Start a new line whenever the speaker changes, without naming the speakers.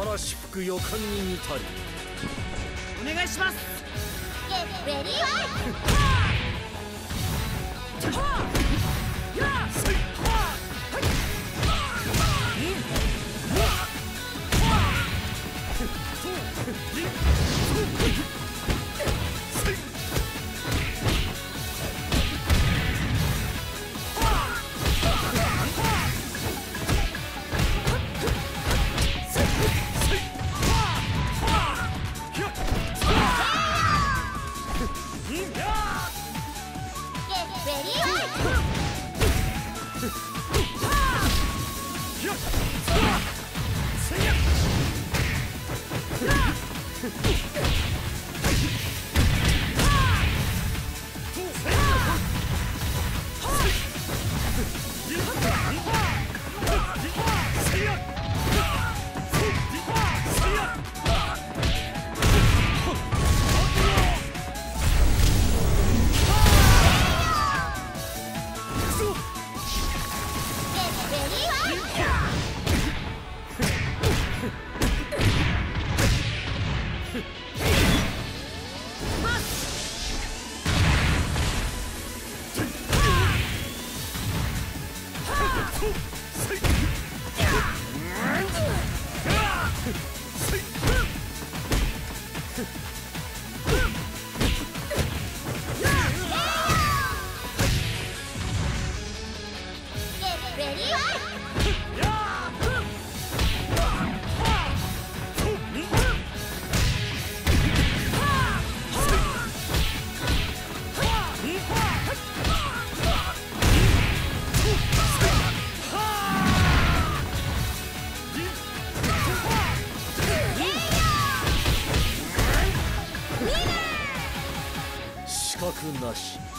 嵐吹く予感に似たり。
お願いします。
ゲッレディー Yeah! Ready? Fight!
資格なし。